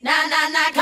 Na na na